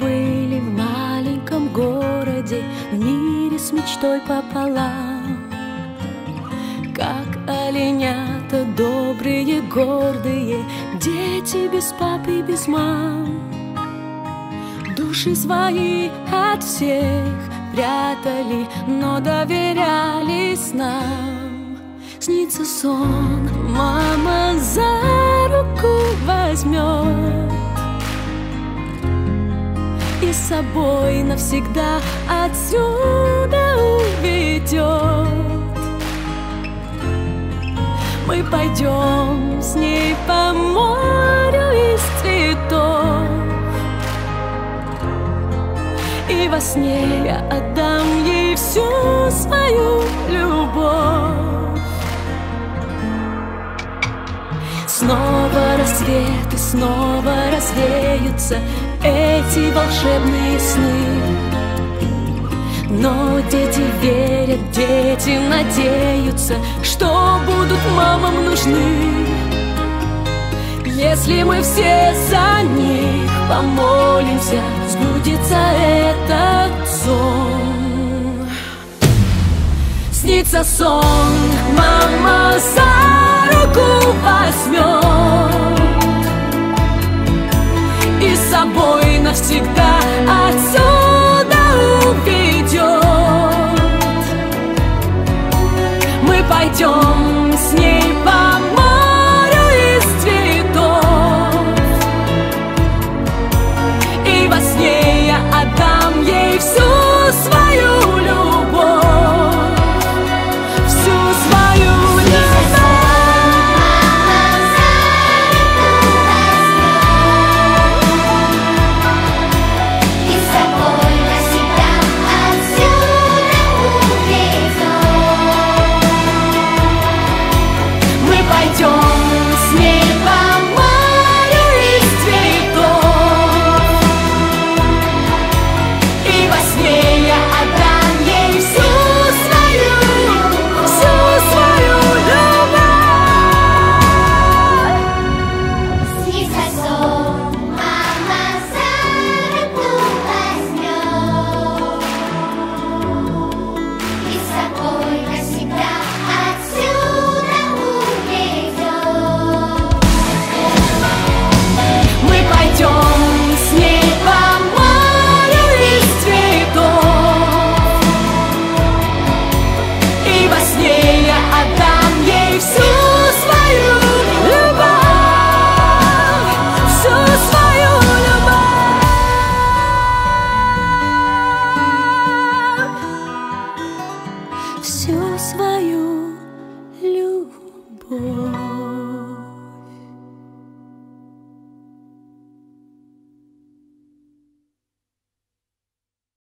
были в маленьком городе В мире с мечтой пополам. Как оленята добрые, гордые Дети без папы, без мам. Души свои от всех прятали Но доверялись нам. Снится сон, мама за Собой навсегда отсюда уведет Мы пойдем с ней по морю из цветов. И во сне я отдам ей всю свою любовь. Снова рассвет и снова развеются эти волшебные сны. Но дети верят, дети надеются, что будут мамам нужны. Если мы все за них помолимся, сбудется этот сон. Снится сон, мама за руку навсегда отсюда уведет Мы пойдем с ней по морю из цветов. И во сне я отдам ей всю всю свою